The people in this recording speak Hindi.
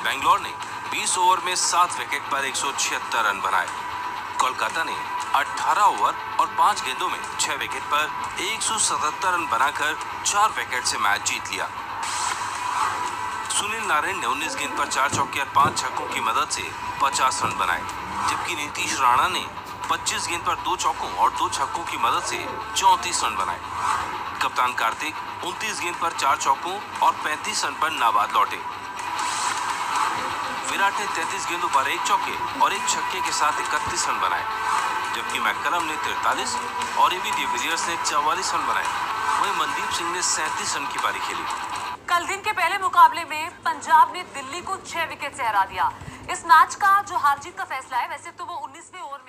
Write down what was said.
बेंगलोर ने 20 ओवर में सात विकेट पर एक सौ छिहत्तर रन बनाए। कोलकाता ने 18 ओवर और पाँच गेंदों में छह विकेट पर 177 रन बनाकर चार विकेट से मैच जीत लिया। सुनील नारायण ने 19 गेंद पर चार चौके और पाँच छक्कों की मदद से 50 रन बनाए, जबकि नीतीश राणा ने 25 गेंद पर दो चौकों और दो छक्कों की मदद से 34 रन बनाए। कप्तान कार्तिक 29 गेंद पर चार चौकों और 35 रन पर नाबाद लौटे। विराट ने 33 गेंदों पर एक चौके और एक छक्के के साथ 31 रन बनाए, जबकि मैकलम ने 43 और एबी डिविलियर्स ने 44 रन बनाए। वहीं मनदीप सिंह ने 37 रन की पारी खेली। कल दिन के पहले मुकाबले में पंजाब ने दिल्ली को छह विकेट से हरा दिया। इस मैच का जो हार जीत का फैसला है, वैसे तो वो 19वें ओवर